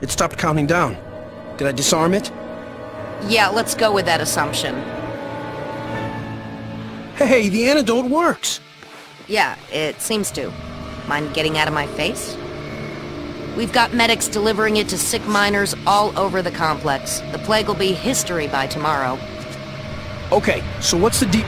It stopped counting down. Did I disarm it? Yeah, let's go with that assumption. Hey, the antidote works! Yeah, it seems to. Mind getting out of my face? We've got medics delivering it to sick miners all over the complex. The plague will be history by tomorrow. Okay, so what's the deep...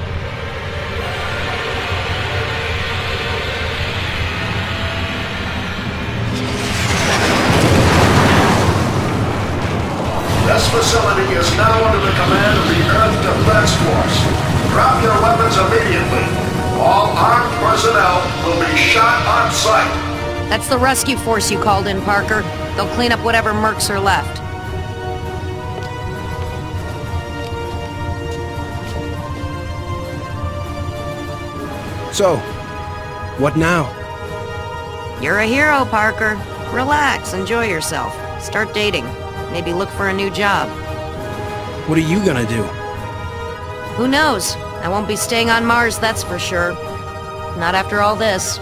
sight. That's the rescue force you called in, Parker. They'll clean up whatever mercs are left. So, what now? You're a hero, Parker. Relax, enjoy yourself. Start dating. Maybe look for a new job. What are you gonna do? Who knows? I won't be staying on Mars, that's for sure. Not after all this.